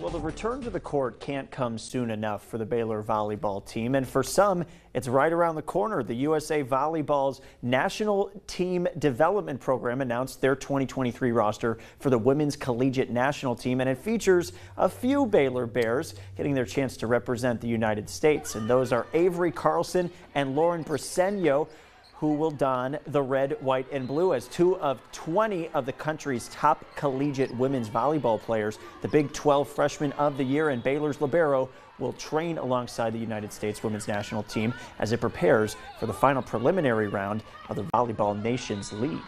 Well, the return to the court can't come soon enough for the Baylor volleyball team, and for some, it's right around the corner. The USA Volleyball's National Team Development Program announced their 2023 roster for the Women's Collegiate National Team, and it features a few Baylor Bears getting their chance to represent the United States, and those are Averi Carlson and Lauren Briseño who will don the red, white, and blue as two of 20 of the country's top collegiate women's volleyball players. The Big 12 Freshman of the Year and Baylor's Libero will train alongside the United States women's national team as it prepares for the final preliminary round of the Volleyball Nations League.